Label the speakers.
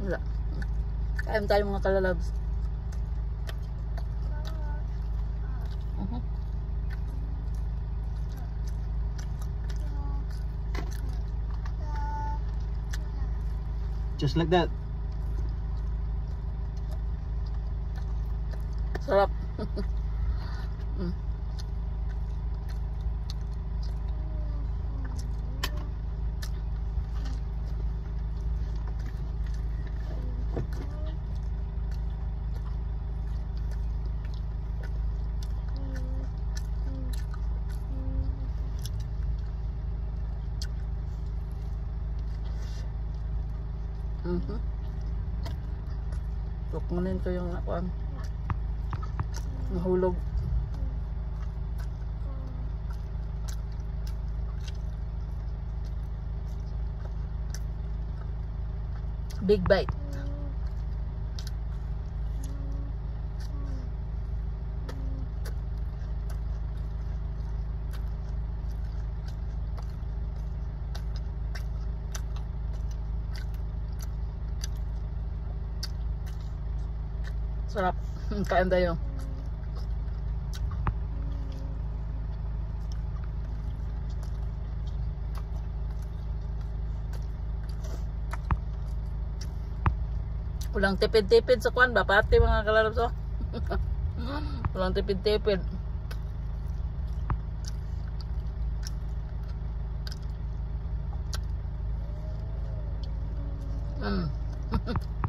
Speaker 1: Wala. Kain tayo mga kalalabs. Mhm.
Speaker 2: Just like that.
Speaker 1: Sarap. Mm. Mhm. Tukmanin ko yung nakuan. Nahulog. Big bite. Sarap. Kain tayo. Walang tipid-tipid sa kwan ba? Pati mga kalalabs oh. Walang tipid-tipid. Mm.